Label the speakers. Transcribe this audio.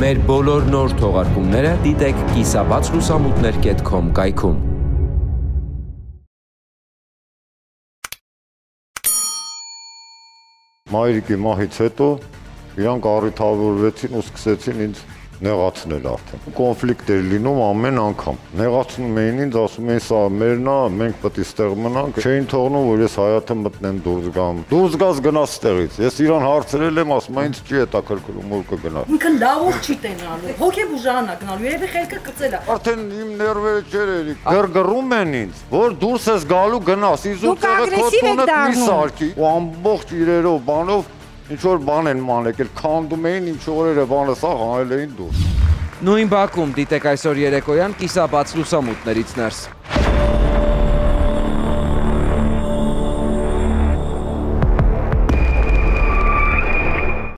Speaker 1: Մեր բոլոր նոր թողարկումները դիտեք կիսաբացլուսամուտներ.com կայքում։
Speaker 2: Մայրիկի մահից հետո իրանք առիթավորվեցին ու սկսեցին ինձ նեղացնել արդեն։ Կոնֆլիկտ էր լինում ամեն անգամ։ Նեղացնում էին ինձ, ասում էին սա մերն է, մենք պետք է ստեղ մնանք։ Չէին թողնում, որ ես հայաթը մտնեմ դուրս գամ։ Դուրս գաս գնաս ստեղից։ Ես իրան հարցրել եմ, ասում է ինձ չի հետաքրքրում որ կգնա։
Speaker 3: Ինքը լավով չի տենալու։ Հոգեբուժանա գնալու, երևի խելքը կծել է։
Speaker 2: Արդեն իմ ներվերը չեր էլի։ Գրգռում են ինձ, որ դուրս ես գալու գնաս, իզուր
Speaker 4: Դուք
Speaker 2: տեղը քո տունը մի սարքի։ Ու ամբողջ իրերով բանով ինչ որ բան են մանեկել, քանդում էին ինչ օրերը բանը սա հանել էին դուրս։
Speaker 1: Նույն Բաքում դիտեք այսօր երեկոյան կիսաբաց լուսամուտներից ներս։